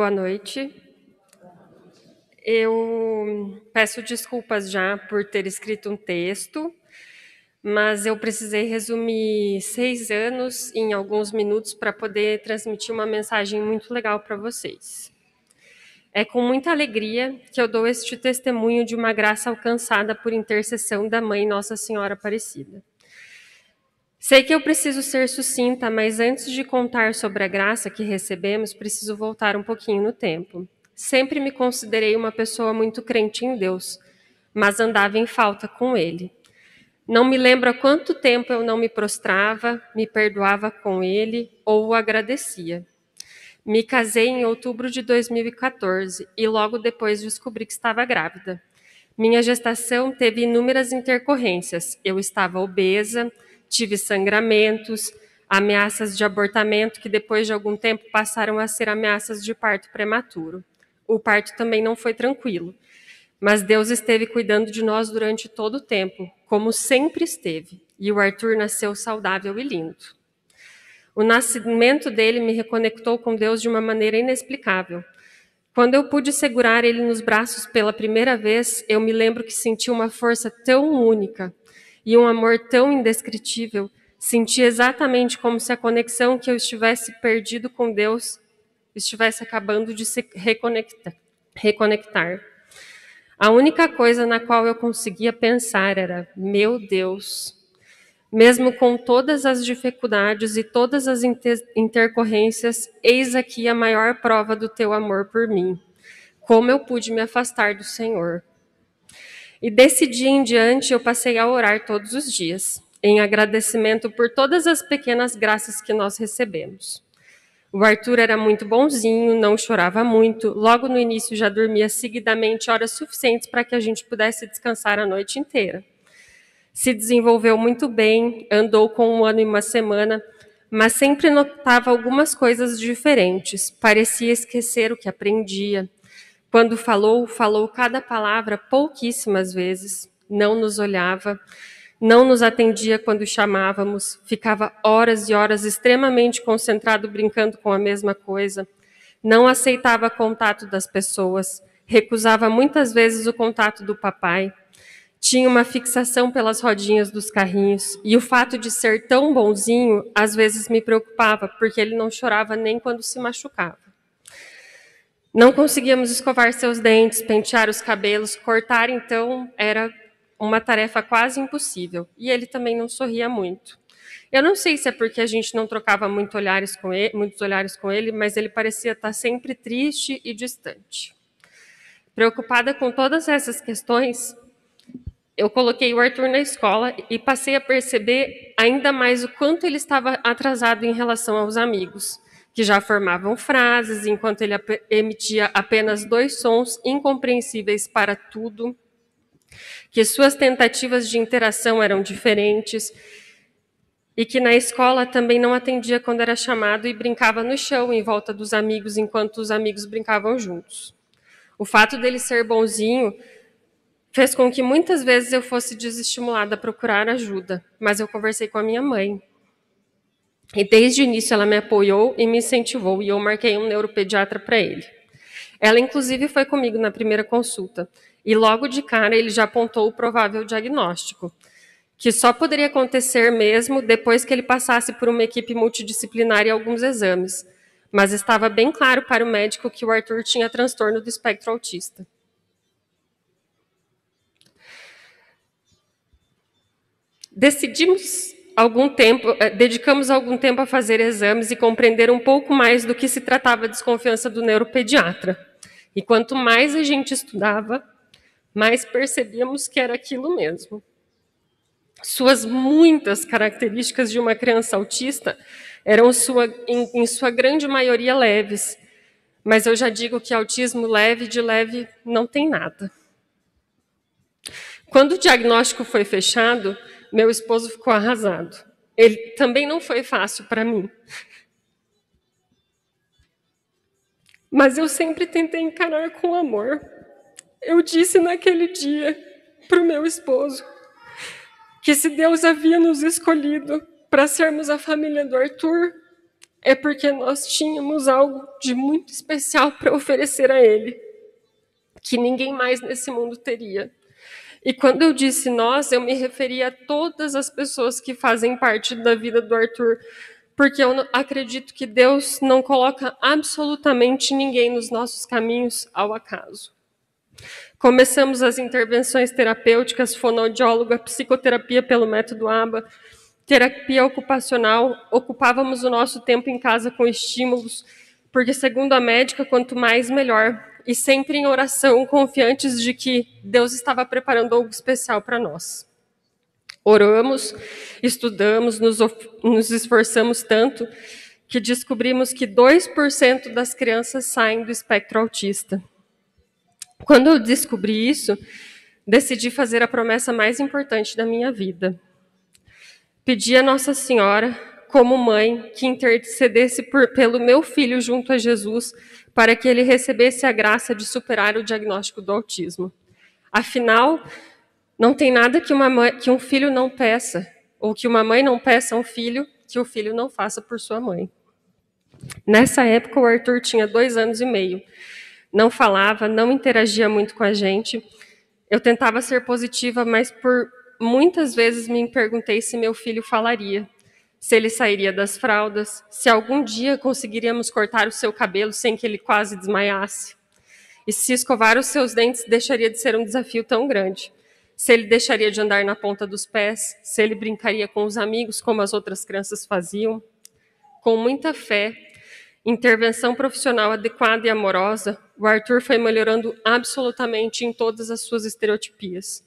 Boa noite. Eu peço desculpas já por ter escrito um texto, mas eu precisei resumir seis anos em alguns minutos para poder transmitir uma mensagem muito legal para vocês. É com muita alegria que eu dou este testemunho de uma graça alcançada por intercessão da Mãe Nossa Senhora Aparecida. Sei que eu preciso ser sucinta, mas antes de contar sobre a graça que recebemos, preciso voltar um pouquinho no tempo. Sempre me considerei uma pessoa muito crente em Deus, mas andava em falta com Ele. Não me lembro há quanto tempo eu não me prostrava, me perdoava com Ele ou o agradecia. Me casei em outubro de 2014 e logo depois descobri que estava grávida. Minha gestação teve inúmeras intercorrências. Eu estava obesa, tive sangramentos, ameaças de abortamento que depois de algum tempo passaram a ser ameaças de parto prematuro. O parto também não foi tranquilo, mas Deus esteve cuidando de nós durante todo o tempo, como sempre esteve, e o Arthur nasceu saudável e lindo. O nascimento dele me reconectou com Deus de uma maneira inexplicável. Quando eu pude segurar ele nos braços pela primeira vez, eu me lembro que senti uma força tão única, e um amor tão indescritível, senti exatamente como se a conexão que eu estivesse perdido com Deus estivesse acabando de se reconectar. reconectar. A única coisa na qual eu conseguia pensar era: meu Deus, mesmo com todas as dificuldades e todas as intercorrências, eis aqui a maior prova do teu amor por mim. Como eu pude me afastar do Senhor. E desse dia em diante eu passei a orar todos os dias, em agradecimento por todas as pequenas graças que nós recebemos. O Arthur era muito bonzinho, não chorava muito, logo no início já dormia seguidamente horas suficientes para que a gente pudesse descansar a noite inteira. Se desenvolveu muito bem, andou com um ano e uma semana, mas sempre notava algumas coisas diferentes. Parecia esquecer o que aprendia, quando falou, falou cada palavra pouquíssimas vezes, não nos olhava, não nos atendia quando chamávamos, ficava horas e horas extremamente concentrado brincando com a mesma coisa, não aceitava contato das pessoas, recusava muitas vezes o contato do papai, tinha uma fixação pelas rodinhas dos carrinhos, e o fato de ser tão bonzinho às vezes me preocupava, porque ele não chorava nem quando se machucava. Não conseguíamos escovar seus dentes, pentear os cabelos, cortar então era uma tarefa quase impossível. E ele também não sorria muito. Eu não sei se é porque a gente não trocava muito olhares ele, muitos olhares com ele, mas ele parecia estar sempre triste e distante. Preocupada com todas essas questões, eu coloquei o Arthur na escola e passei a perceber ainda mais o quanto ele estava atrasado em relação aos amigos que já formavam frases, enquanto ele emitia apenas dois sons incompreensíveis para tudo, que suas tentativas de interação eram diferentes, e que na escola também não atendia quando era chamado e brincava no chão em volta dos amigos enquanto os amigos brincavam juntos. O fato dele ser bonzinho fez com que muitas vezes eu fosse desestimulada a procurar ajuda, mas eu conversei com a minha mãe, e desde o início ela me apoiou e me incentivou, e eu marquei um neuropediatra para ele. Ela, inclusive, foi comigo na primeira consulta, e logo de cara ele já apontou o provável diagnóstico, que só poderia acontecer mesmo depois que ele passasse por uma equipe multidisciplinar e alguns exames. Mas estava bem claro para o médico que o Arthur tinha transtorno do espectro autista. Decidimos algum tempo, eh, dedicamos algum tempo a fazer exames e compreender um pouco mais do que se tratava a desconfiança do neuropediatra. E quanto mais a gente estudava, mais percebíamos que era aquilo mesmo. Suas muitas características de uma criança autista eram sua, em, em sua grande maioria leves, mas eu já digo que autismo leve de leve não tem nada. Quando o diagnóstico foi fechado, meu esposo ficou arrasado. Ele também não foi fácil para mim. Mas eu sempre tentei encarar com amor. Eu disse naquele dia para o meu esposo que se Deus havia nos escolhido para sermos a família do Arthur, é porque nós tínhamos algo de muito especial para oferecer a ele, que ninguém mais nesse mundo teria. E quando eu disse nós, eu me referia a todas as pessoas que fazem parte da vida do Arthur, porque eu acredito que Deus não coloca absolutamente ninguém nos nossos caminhos ao acaso. Começamos as intervenções terapêuticas, fonoaudióloga, psicoterapia pelo método ABA, terapia ocupacional, ocupávamos o nosso tempo em casa com estímulos, porque, segundo a médica, quanto mais, melhor. E sempre em oração, confiantes de que Deus estava preparando algo especial para nós. Oramos, estudamos, nos, nos esforçamos tanto que descobrimos que 2% das crianças saem do espectro autista. Quando eu descobri isso, decidi fazer a promessa mais importante da minha vida Pedi a Nossa Senhora, como mãe, que intercedesse por, pelo meu filho junto a Jesus, para que ele recebesse a graça de superar o diagnóstico do autismo. Afinal, não tem nada que, mãe, que um filho não peça, ou que uma mãe não peça a um filho, que o filho não faça por sua mãe. Nessa época, o Arthur tinha dois anos e meio. Não falava, não interagia muito com a gente. Eu tentava ser positiva, mas por muitas vezes me perguntei se meu filho falaria, se ele sairia das fraldas, se algum dia conseguiríamos cortar o seu cabelo sem que ele quase desmaiasse. E se escovar os seus dentes deixaria de ser um desafio tão grande. Se ele deixaria de andar na ponta dos pés, se ele brincaria com os amigos como as outras crianças faziam. Com muita fé, intervenção profissional adequada e amorosa, o Arthur foi melhorando absolutamente em todas as suas estereotipias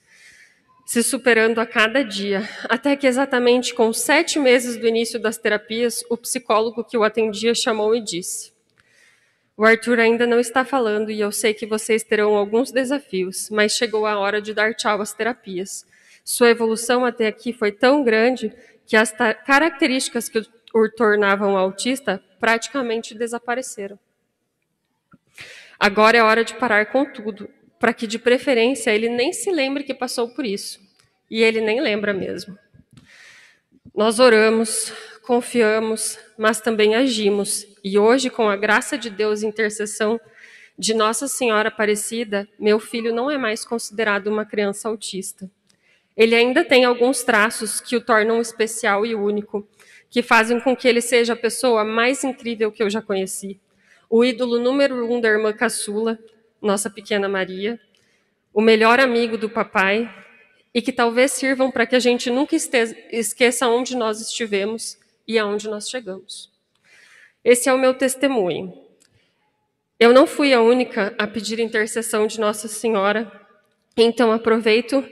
se superando a cada dia, até que exatamente com sete meses do início das terapias, o psicólogo que o atendia chamou e disse: O Arthur ainda não está falando e eu sei que vocês terão alguns desafios, mas chegou a hora de dar tchau às terapias. Sua evolução até aqui foi tão grande que as características que o tornavam autista praticamente desapareceram. Agora é hora de parar com tudo para que de preferência ele nem se lembre que passou por isso. E ele nem lembra mesmo. Nós oramos, confiamos, mas também agimos. E hoje, com a graça de Deus e intercessão de Nossa Senhora Aparecida, meu filho não é mais considerado uma criança autista. Ele ainda tem alguns traços que o tornam especial e único, que fazem com que ele seja a pessoa mais incrível que eu já conheci. O ídolo número um da irmã caçula, nossa pequena Maria, o melhor amigo do papai, e que talvez sirvam para que a gente nunca esqueça onde nós estivemos e aonde nós chegamos. Esse é o meu testemunho. Eu não fui a única a pedir intercessão de Nossa Senhora, então aproveito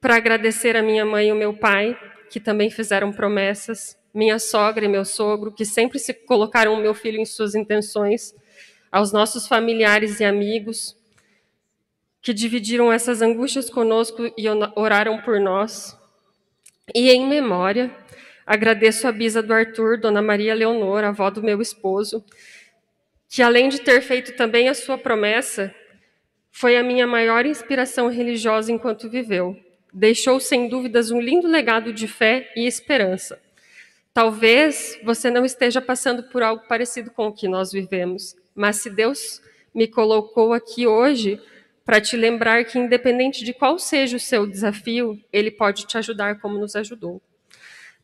para agradecer a minha mãe e o meu pai, que também fizeram promessas, minha sogra e meu sogro, que sempre se colocaram o meu filho em suas intenções, aos nossos familiares e amigos que dividiram essas angústias conosco e oraram por nós. E em memória, agradeço a bisa do Arthur, Dona Maria Leonor, avó do meu esposo, que além de ter feito também a sua promessa, foi a minha maior inspiração religiosa enquanto viveu. Deixou sem dúvidas um lindo legado de fé e esperança. Talvez você não esteja passando por algo parecido com o que nós vivemos, mas se Deus me colocou aqui hoje para te lembrar que, independente de qual seja o seu desafio, Ele pode te ajudar como nos ajudou.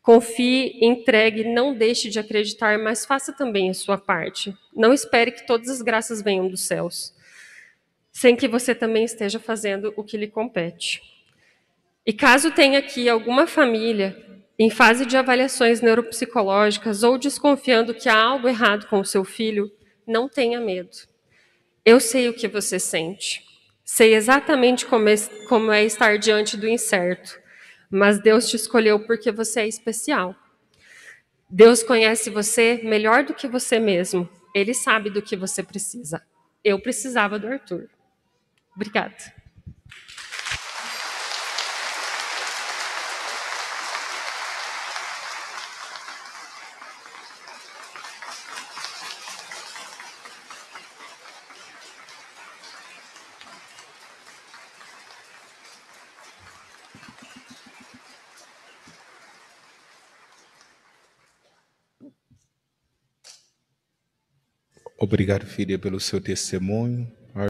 Confie, entregue, não deixe de acreditar, mas faça também a sua parte. Não espere que todas as graças venham dos céus, sem que você também esteja fazendo o que lhe compete. E caso tenha aqui alguma família em fase de avaliações neuropsicológicas ou desconfiando que há algo errado com o seu filho, não tenha medo. Eu sei o que você sente. Sei exatamente como é, como é estar diante do incerto. Mas Deus te escolheu porque você é especial. Deus conhece você melhor do que você mesmo. Ele sabe do que você precisa. Eu precisava do Arthur. Obrigada. Obrigado, filha, pelo seu testemunho.